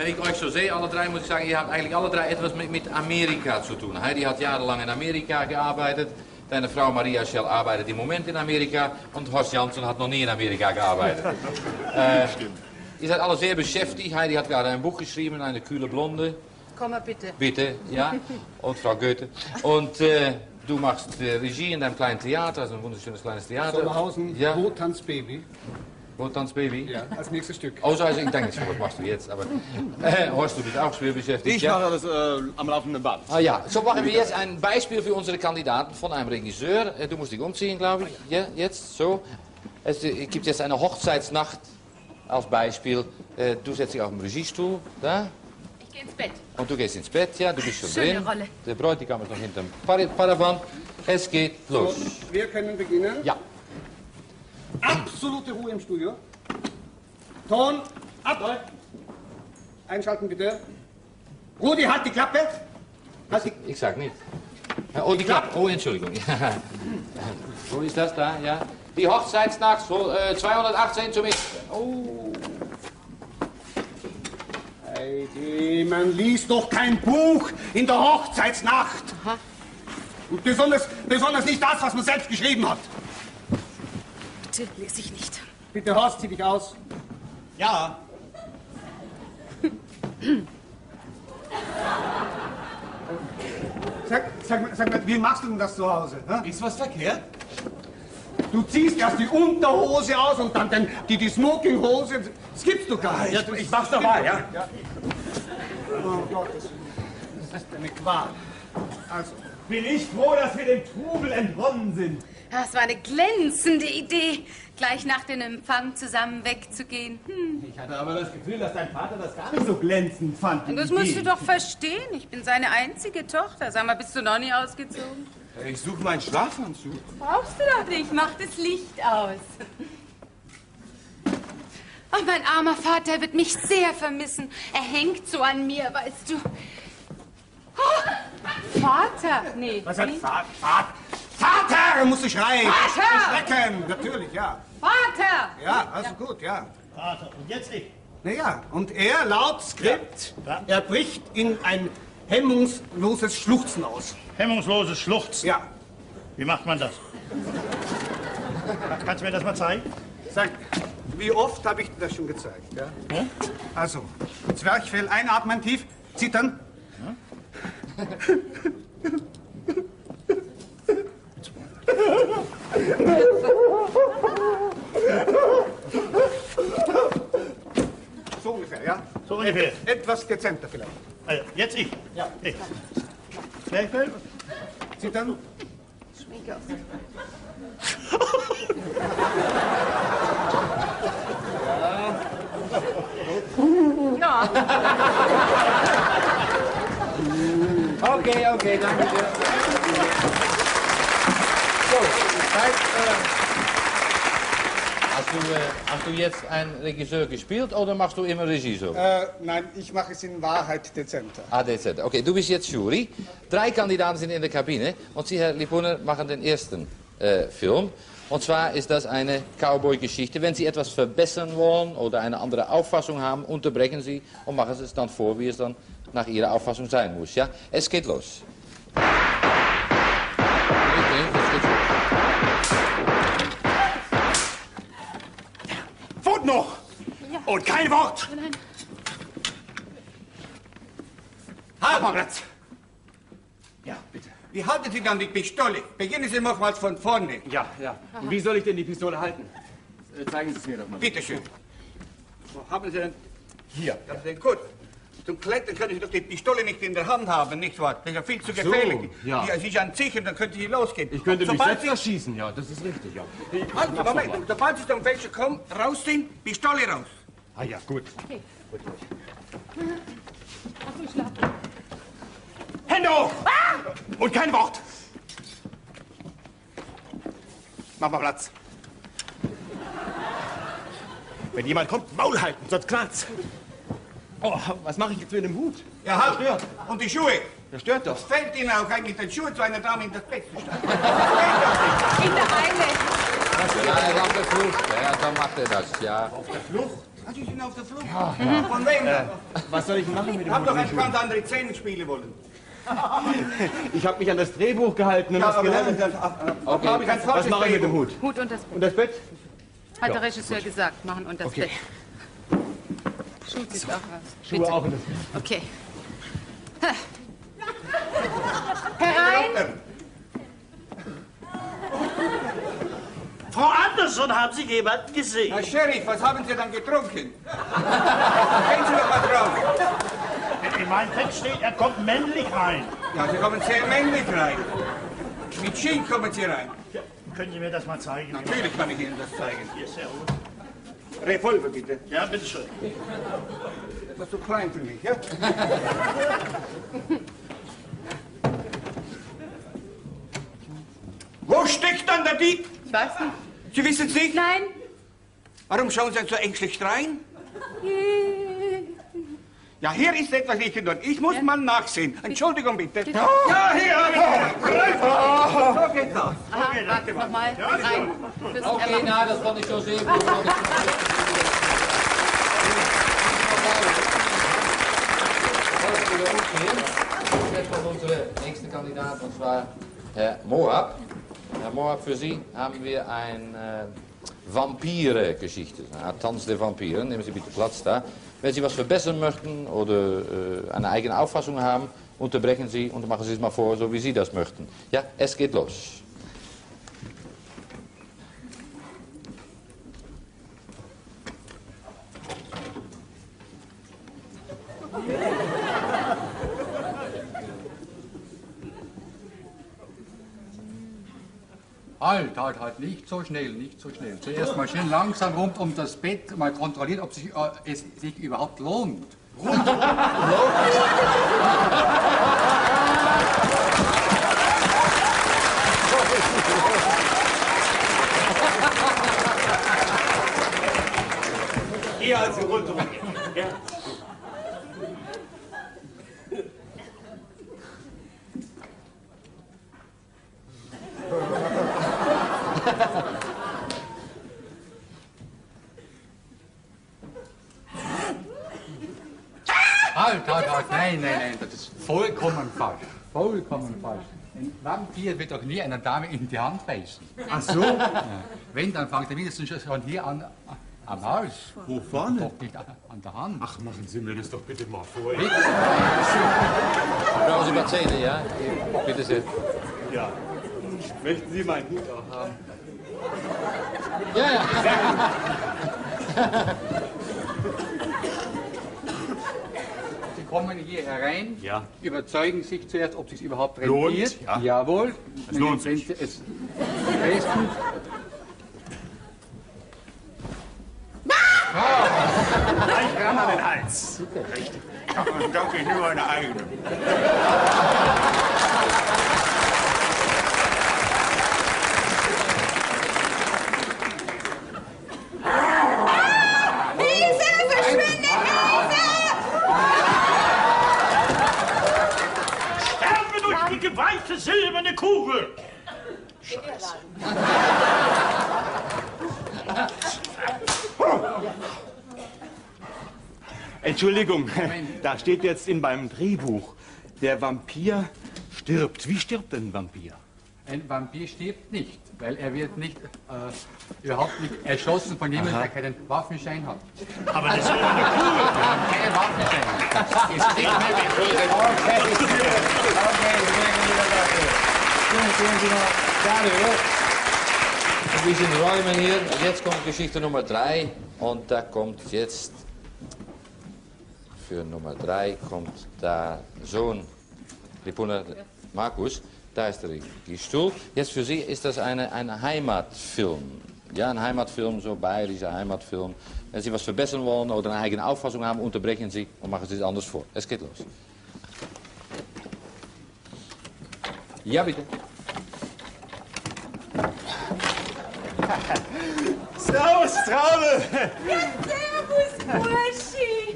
Wenn ich euch so sehe, alle drei, muss ich sagen, ihr habt eigentlich alle drei etwas mit, mit Amerika zu tun. Heidi hat jahrelang in Amerika gearbeitet. Deine Frau Maria Schell arbeitet im Moment in Amerika. Und Horst Janssen hat noch nie in Amerika gearbeitet. äh, ihr seid alle sehr beschäftigt. Heidi hat gerade ein Buch geschrieben, eine kühle Blonde. Komm mal bitte. Bitte, ja. Und Frau Goethe. Und äh, du machst äh, Regie in deinem kleinen Theater, also ein wunderschönes kleines Theater. Sommerhausen, Ja. Wotanz Baby. Wotanz Baby. Ja, als nächstes Stück. Oh, so, also ich denke schon, was machst du jetzt? Aber äh, Horst, du bist auch schwer beschäftigt. Ich ja? mache das äh, am laufenden Band. Ah ja, so machen wir jetzt ein Beispiel für unsere Kandidaten von einem Regisseur. Äh, Du musst dich umziehen, glaube ich. Ja, jetzt, so. Es äh, gibt jetzt eine Hochzeitsnacht als Beispiel. Äh, Du setzt dich auf den Regiestuhl, da. Ich geh ins Bett. Und du gehst ins Bett, ja, du bist schon Schöne drin. Rolle. Der Bräutigam ist noch hinterm Par Paravan. Es geht los. Wir können beginnen. Ja. Absolute Ruhe im Studio. Ton ab. Einschalten bitte. Rudi, halt die Klappe. Halt die Ich sag nicht. Oh, die Klappe. Oh, Entschuldigung. Ja. Wo ist das da? Ja. Die Hochzeitsnacht, so, äh, 218 zum. Oh. Heidi, man liest doch kein Buch in der Hochzeitsnacht. Und besonders, besonders nicht das, was man selbst geschrieben hat. Bitte lese ich nicht. Bitte, Horst, zieh dich aus. Ja. Sag, sag, mal- sag mal, wie machst du denn das zu Hause? hä? Ist was verkehrt? Du ziehst erst die Unterhose aus und dann, dann die, die Smokinghose. Das gibt's doch gar nicht. Ja, du, ich mach's doch mal, ja? Oh Gott, das, das ist eine Qual. Also, Bin ich froh, dass wir dem Trubel entronnen sind. Das war eine glänzende Idee, gleich nach dem Empfang zusammen wegzugehen. Hm. Ich hatte aber das Gefühl, dass dein Vater das gar nicht so glänzend fand. die Das musst Idee. du doch verstehen. Ich bin seine einzige Tochter. Sag mal, bist du noch nie ausgezogen? Ich suche meinen Schlafanzug. Brauchst du doch nicht. Mach das Licht aus. Oh, mein armer Vater wird mich sehr vermissen. Er hängt so an mir, weißt du. Oh, Vater! Nee. was hat. Vater? Vater! Vater! Musst du schreien! Vater! Schrecken! Natürlich, ja. Vater! Ja, also gut, ja. Vater, und jetzt ich. Naja, und er, laut Skript, er bricht in ein hemmungsloses Schluchzen aus. Hemmungsloses Schluchzen. Ja. Wie macht man das? Kannst du mir das mal zeigen? Sag, wie oft habe ich dir das schon gezeigt? Ja? Also, Zwerchfell einatmen tief, zittern. So ungefähr, ja? Ungefähr. Etwas dezenter vielleicht. Also, jetzt ich. Ja. Ich. Zwerchfell? Zittern. Ja. Okay, okay, danke schön. So, Zeit, äh, hast, du, äh, hast du jetzt einen Regisseur gespielt oder machst du immer Regie so? Äh, nein, ich mache es in Wahrheit dezenter. ADZ. Okay, du bist jetzt Jury. Drei Kandidaten sind in der Kabine und Sie, Herr Lipuner, machen den ersten äh, Film. Und zwar ist das eine Cowboy-Geschichte. Wenn Sie etwas verbessern wollen oder eine andere Auffassung haben, unterbrechen Sie und machen Sie es dann vor, wie es dann nach Ihrer Auffassung sein muss. Ja? Es geht los. Und kein Wort! Nein. Halt, Platz! Ja, bitte. Wie halten Sie dann die Pistole? Beginnen Sie nochmals von vorne. Ja, ja. Und wie soll ich denn die Pistole halten? Äh, zeigen Sie es mir doch mal. Bitte schön. Wo haben Sie denn? Hier. Das ist denn gut. Zum Klettern können Sie doch die Pistole nicht in der Hand haben, nicht wahr? Das ist ja viel zu gefährlich. ja. Die, Sie ist an sich und dann könnte Sie losgehen. Ich könnte mich sobald selbst erschießen, ja, das ist richtig, ja. Sie, halt, Moment, sobald Sie zum Fenster kommen, rausziehen, Pistole raus. Ah ja, gut. Achso, schlaf. Hände hoch! Und kein Wort! Mach mal Platz. Wenn jemand kommt, Maul halten, sonst knallt's. Oh, was mache ich jetzt mit dem Hut? Ja, halt. Stört. Und die Schuhe. Das stört doch. Fällt Ihnen auch eigentlich den Schuh zu einer Dame in das Bett zu steigen? In der Eile. Ja, er ist auf der Flucht. Ja, dann macht er das, ja. Auf der Flucht? Ah, Sie sind auf der Flucht? Ja, Von wem? Was soll ich machen mit dem Hab doch entspannt andere Szenen spielen wollen. Ich habe mich an das Drehbuch gehalten und Ja, was gelernt. das, das, okay. habe ich Was mache ich mit dem. Hut? Hut und das Bett. Und das Bett? Hat der Regisseur gesagt, machen und das Okay. Bett. Schuh sieht auch aus. Schuhe Bitte. auch in das Bett. Okay. Herein! Frau Andersson, haben Sie jemanden gesehen? Herr Sheriff, was haben Sie dann getrunken? Gehen Sie doch mal drauf. In meinem Text steht, er kommt männlich rein. Ja, Sie kommen sehr männlich rein. Mit Ski kommen Sie rein. Können Sie mir das mal zeigen? Natürlich kann ich Ihnen das zeigen. Hier, sehr gut. Revolver bitte. Ja, bitteschön. Etwas zu klein für mich, ja? Wo steckt dann der Dieb? Ich weiß nicht. Sie wissen es nicht? Nein. Warum schauen Sie so ängstlich rein? Ja, hier ist etwas nicht in Ordnung. Ich muss mal nachsehen. Entschuldigung bitte. Ja, hier ich. So geht das. Aha, warte nochmal. Rein. Fürs Okay, na, das fand ich schon gut. Jetzt kommt unsere nächste Kandidat, und zwar Herr Moab. Herr Moab, für Sie haben wir eine Vampire-Geschichte. Eine Tanz der Vampiren. Nehmen Sie bitte Platz da. Wenn Sie was verbessern möchten oder äh, eine eigene Auffassung haben, unterbrechen Sie und machen Sie es mal vor, so wie Sie das möchten. Ja, es geht los. Halt, halt, halt, nicht so schnell, nicht so schnell. Zuerst mal schön langsam rund um das Bett, mal kontrollieren, ob sich, äh, es sich überhaupt lohnt. Hier also rundum. Ja. Halt, halt, halt, nein, nein, nein, das ist vollkommen falsch. Vollkommen falsch. Ein Vampir wird doch nie einer Dame in die Hand beißen. Ach so? Ja. Wenn, dann fängt er mindestens schon hier an, am Hals. Wo vorne? Doch nicht an der Hand. Ach, machen Sie mir das doch bitte mal vor. Brauchen Sie mal Zähne, ja? Bitte sehr. Ja. Möchten Sie meinen Hut auch haben? Ja, ja. Kommen hier herein, Ja. überzeugen sich zuerst, ob es sich überhaupt Lohnt, rentiert. ja. Jawohl. Es lohnt sich. Es besten Ein Gramm an den Hals. Danke, nur eine eigene. Entschuldigung, da steht jetzt in meinem Drehbuch, der Vampir stirbt. Wie stirbt denn ein Vampir? Ein Vampir stirbt nicht, weil er wird nicht, äh, überhaupt nicht erschossen von jemandem, der keinen Waffenschein hat. Aber eine silberne Kugel! Keinen Waffenschein. Es steht nicht Und wir sind räumen hier. Und jetzt kommt Geschichte Nummer drei. Und da kommt jetzt, für Nummer drei kommt der Sohn, Lipuna Markus. Da ist der die Stuhl. Jetzt für Sie ist das eine, ein Heimatfilm. Ja, ein Heimatfilm, so bayerischer Heimatfilm. Wenn Sie was verbessern wollen oder eine eigene Auffassung haben, unterbrechen Sie und machen Sie es anders vor. Es geht los. Ja, bitte. Servus, Traube! Servus, Burschi!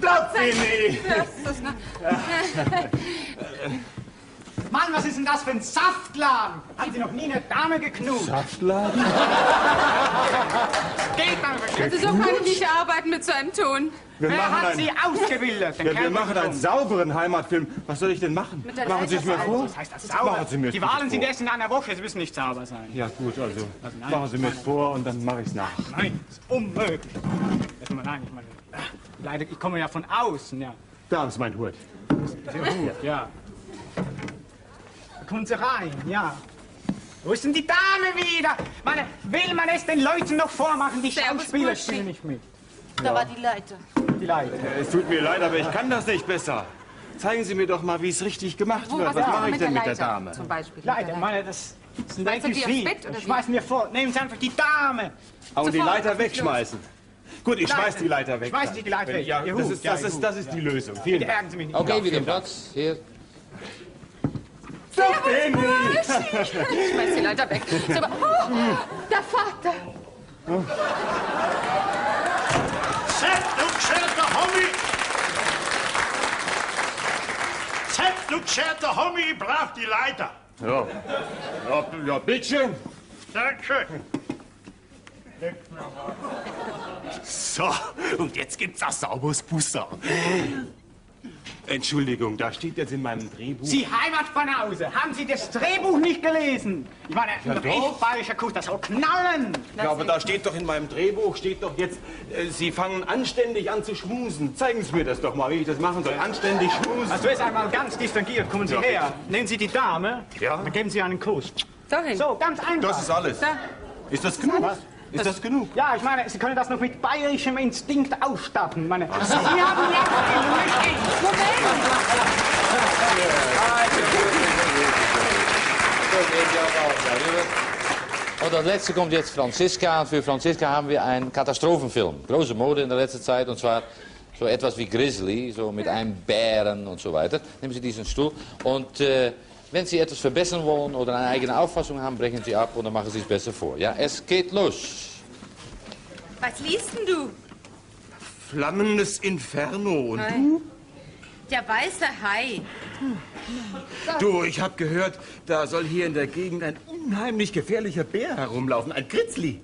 Stop, Fini! Das ist noch- Mann, was ist denn das für ein Saftladen? Haben Sie noch nie eine Dame geknutscht? Saftladen? Geht mal, Also so kann ich nicht arbeiten mit so einem Ton. Wir Wer machen hat einen, Sie ausgebildet? Ja, wir machen einen sauberen Heimatfilm. Was soll ich denn machen? der Machen Sie es mir vor? Was heißt das sauber? Machen Sie mir Die Wahlen sind erst in einer Woche, Sie müssen nicht sauber sein. Ja gut, also nein. machen Sie mir es vor und dann mache ich es nach. Nein, das ist unmöglich. Erstmal nein, ich meine, leider, ich komme ja von außen, ja. Da ist mein Hut. Sehr gut, ja. Kommen Sie rein, ja. Wo ist denn die Dame wieder? Meine, will man es den Leuten noch vormachen? Die Servus, Schauspieler Burschi. spielen nicht mit. Da war die Leiter. Die Leute. Es tut mir leid, aber ich kann das nicht besser. Zeigen Sie mir doch mal, wie es richtig gemacht wird. Was ist mache denn ich denn mit der Leiter Dame? Zum Beispiel. Leute, meine, das ist ein Das wie? schmeißen wir vor. Nehmen Sie einfach die Dame. Ah, und die Sofort, Leiter was wegschmeißen. Gut, ich schmeiß die Leiter weg. Schmeißen Sie die Leiter weg. Ja, das ist, ja, das ist, das ist die Lösung. Vielen Dank. Sie. Okay, wieder. Platz. Hier. Doch nicht. Ich schmeiß die Leiter weg. So, oh, der Vater. Sepp, du gescheiter Homie! Sepp, du gescheiter Homie, ich brauch die Leiter. Ja, ja, ja bitteschön. Dankeschön. So, und jetzt gibt's das sauberes Busser. Entschuldigung, da steht jetzt in meinem Drehbuch. Sie Heimatbanause, haben Sie das Drehbuch nicht gelesen? Ich meine, Ja, ein doch. bayerischer Kuss, das soll knallen. Ja, aber da steht doch in meinem Drehbuch, steht doch jetzt, äh, Sie fangen anständig an zu schmusen. Zeigen Sie mir das doch mal, wie ich das machen soll. Anständig schmusen. Also jetzt einmal ganz distinguiert, kommen Sie Ja, her. Nehmen Sie die Dame, Ja. dann geben Sie einen Kuss. Dahin. So, ganz einfach. Das ist alles. Da. Ist das genug? Ist das genug? Ja, ich meine, Sie können das noch mit bayerischem Instinkt ausstatten. Meine, Sie haben ja nicht ich. Und als letzte kommt jetzt Franziska. Und für Franziska haben wir einen Katastrophenfilm. Große Mode in der letzten Zeit. Und zwar so etwas wie Grizzly, so mit einem Bären und so weiter. Nehmen Sie diesen Stuhl. Und äh, wenn Sie etwas verbessern wollen oder eine eigene Auffassung haben, brechen Sie ab und dann machen Sie es besser vor. Ja, es geht los. Was liest denn du? Flammendes Inferno. Und du? Der weiße Hai. du, ich habe gehört, da soll hier in der Gegend ein unheimlich gefährlicher Bär herumlaufen. Ein Grizzly.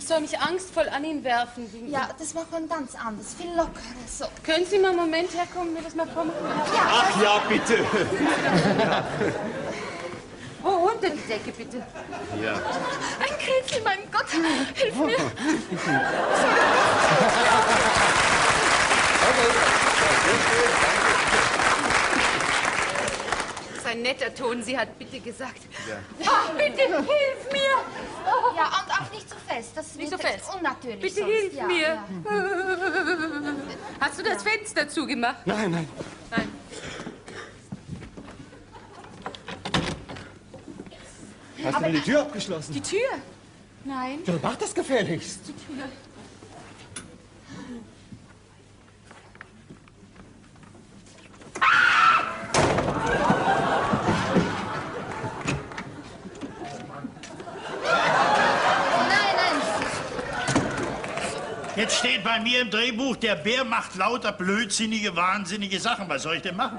Ich, soll mich angstvoll an ihn werfen. Ja, das war von ganz anders, viel lockerer. So. Können Sie mal einen Moment herkommen, mir das mal vormachen? Ach ja, bitte. Oh, unter die Decke, bitte. Ja. Ein Krebs, mein Gott, hilf mir. Das ist ein netter Ton, sie hat bitte gesagt. Ach, bitte, hilf mir. Ja, und auch nicht zu fest. Das Nicht so fest. unnatürlich. Bitte sonst. hilf ja, mir. Ja. Hast du das Fenster zugemacht? Nein, nein. Nein. Hast du denn die Tür abgeschlossen? Die Tür? Nein. Ja, mach das gefälligst. Nein, nein. Jetzt steht bei mir im Drehbuch, der Bär macht lauter blödsinnige, wahnsinnige Sachen. Was soll ich denn machen?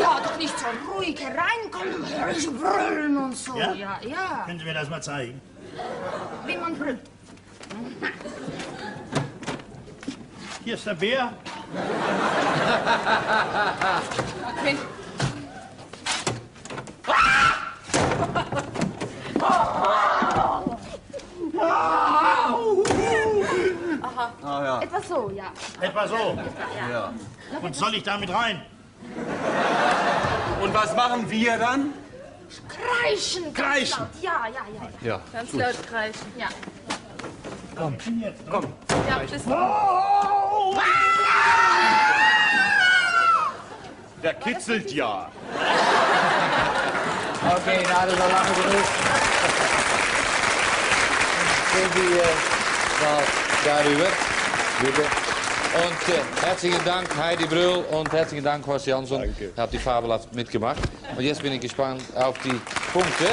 Ja, doch nicht so ruhig hereinkommen, brüllen und so. Ja? Ja, ja. Können Sie mir das mal zeigen? Wie man brüllt. Hier ist der Bär. Wenn, Etwa so, ja. Etwa so. Und soll ich damit rein? Und was machen wir dann? Kreischen. Kreischen. laut. Ja, ja, ja. ja. Ja. ganz laut kreischen. ja. Ja, bis Der kitzelt ja. Okay, na, das war lange genug. Sind wir darüber. Bitte. Und äh, herzlichen Dank Heidi Brühl und herzlichen Dank Horst Jansson. Danke. Habt die fabelhaft mitgemacht. Und jetzt bin ich gespannt auf die Punkte.